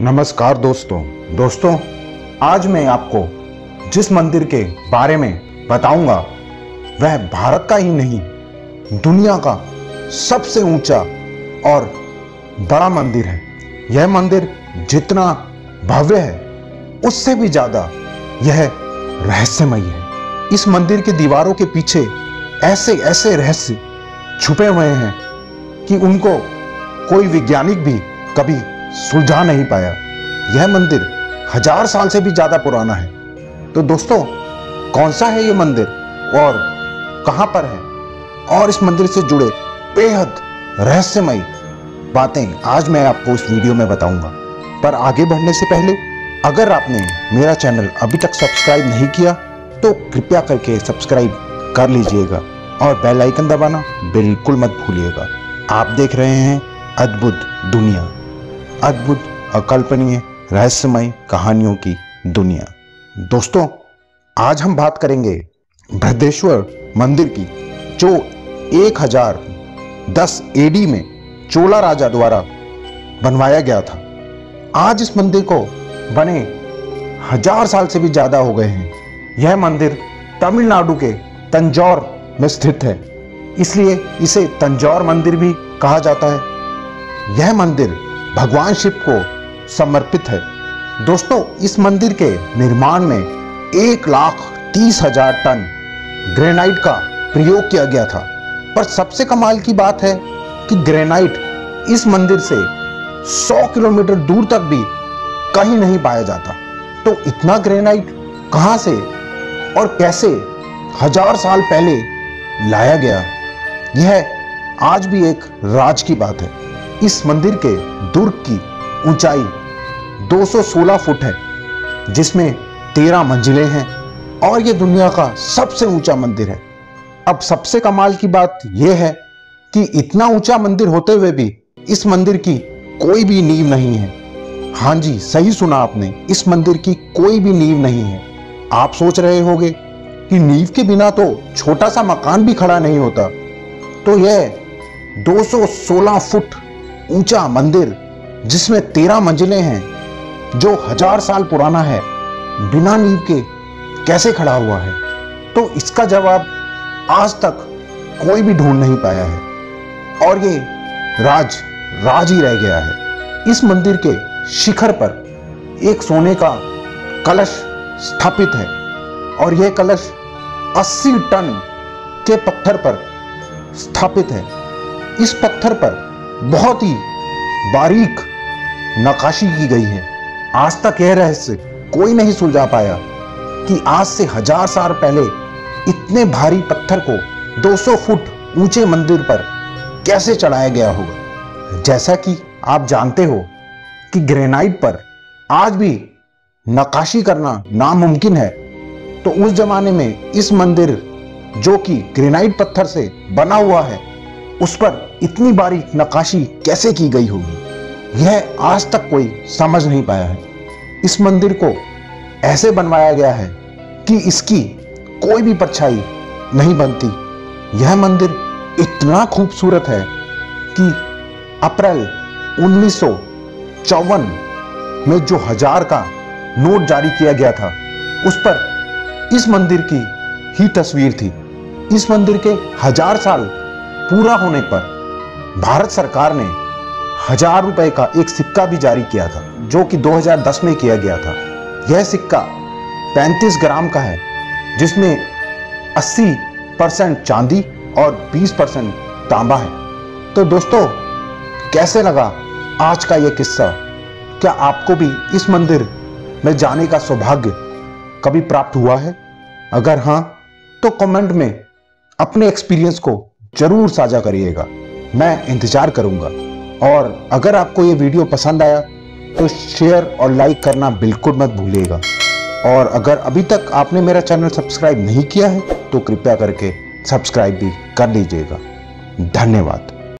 नमस्कार दोस्तों। दोस्तों, आज मैं आपको जिस मंदिर के बारे में बताऊँगा, वह भारत का ही नहीं, दुनिया का सबसे ऊँचा और बड़ा मंदिर है। यह मंदिर जितना भव्य है, उससे भी ज़्यादा यह रहस्यमयी है। इस मंदिर की दीवारों के पीछे ऐसे ऐसे रहस्य छुपे हुए हैं कि उनको कोई वैज्ञानिक भी कभी सुलझा नहीं पाया। यह मंदिर हज़ार साल से भी ज़्यादा पुराना है। तो दोस्तों, कौन सा है ये मंदिर और कहाँ पर है? और इस मंदिर से जुड़े बेहद रहस्यमय बातें आज मैं आपको इस वीडियो में बताऊँगा। पर आगे बढ़ने से पहले, अगर आपने मेरा चैनल अभी तक सब्सक्राइब नहीं किया तो कृपया करके सब्सक्राइब कर लीजिएगा और बेल आइकन दबाना बिल्कुल मत भूलिएगा। आप देख रहे हैं अद्भुत दुनिया। अद्भुत, अकल्पनीय, रहस्यमय कहानियों की दुनिया। दोस्तों, आज हम बात करेंगे बृहदेश्वर मंदिर की, जो 1010 एडी में चोला राजा द्वारा बनवाया गया था। आज इस मंदिर को बने हज़ार साल से भी ज़्यादा हो गए हैं। यह मंदिर तमिलनाडु के तंजौर में स्थित है। इसलिए इसे तंजौर मंदिर भी कहा जाता है। यह मंदिर भगवान शिव को समर्पित है। दोस्तों, इस मंदिर के निर्माण में एक लाख तीस हज़ार टन ग्रेनाइट का प्रयोग किया गया था। पर सबसे कमाल की बात है कि ग्रेनाइट इस मंदिर से 100 किलोमीटर दूर तक भी कहीं नहीं पाया जाता। तो इतना ग्रेनाइट कहाँ से और कैसे हज़ार साल पहले लाया गया? यह आज भी एक राज की बात है। इस मंदिर के दुर्ग की ऊंचाई 216 फुट है, जिसमें 13 मंजिलें हैं और यह दुनिया का सबसे ऊँचा मंदिर है। अब सबसे कमाल की बात यह है कि इतना ऊँचा मंदिर होते हुए भी इस मंदिर की कोई भी नींव नहीं है। हाँ जी, सही सुना आपने, इस मंदिर की कोई भी नींव नहीं है। आप सोच रहे होंगे कि नींव के बिना तो छोटा सा मकान भी खड़ा नहीं होता। तो यह 216 फुट ऊँचा मंदिर जिसमें तेरह मंजिलें हैं, जो हज़ार साल पुराना है, बिना नींव के कैसे खड़ा हुआ है? तो इसका जवाब आज तक कोई भी ढूंढ नहीं पाया है। और ये राज राज ही रह गया है। इस मंदिर के शिखर पर एक सोने का कलश स्थापित है, और यह कलश 80 टन के पत्थर पर स्थापित है। इस पत्थर पर बहुत ही बारीक नकाशी की गई है। आज तक यह रहस्य कोई नहीं सुलझा पाया कि आज से हज़ार साल पहले इतने भारी पत्थर को 200 फुट ऊँचे मंदिर पर कैसे चढ़ाया गया होगा? जैसा कि आप जानते हो कि ग्रेनाइट पर आज भी नकाशी करना नामुमकिन है तो उस जमाने में इस मंदिर जो कि ग्रेनाइट पत्थर से बना हुआ है उस पर इतनी बारीक नकाशी कैसे की गई होगी? यह आज तक कोई समझ नहीं पाया है। इस मंदिर को ऐसे बनवाया गया है कि इसकी कोई भी परछाई नहीं बनती। यह मंदिर इतना खूबसूरत है कि अप्रैल उन्नीस सौ चौवन में जो हज़ार का नोट जारी किया गया था, उस पर इस मंदिर की ही तस्वीर थी। इस मंदिर के हज़ार साल पूरा होने पर भारत सरकार ने हज़ार रुपए का एक सिक्का भी जारी किया था, जो कि 2010 में किया गया था। यह सिक्का 35 ग्राम का है, जिसमें 80 परसेंट चांदी और 20 परसेंट तांबा है। तो दोस्तों, कैसे लगा आज का यह किस्सा? क्या आपको भी इस मंदिर में जाने का सौभाग्य कभी प्राप्त हुआ है? अगर हाँ तो कमेंट में अपने एक्सपीरियंस को ज़रूर साझा करिएगा। मैं इंतज़ार करूँगा। और अगर आपको ये वीडियो पसंद आया तो शेयर और लाइक करना बिल्कुल मत भूलिएगा। और अगर अभी तक आपने मेरा चैनल सब्सक्राइब नहीं किया है तो कृपया करके सब्सक्राइब भी कर लीजिएगा। धन्यवाद।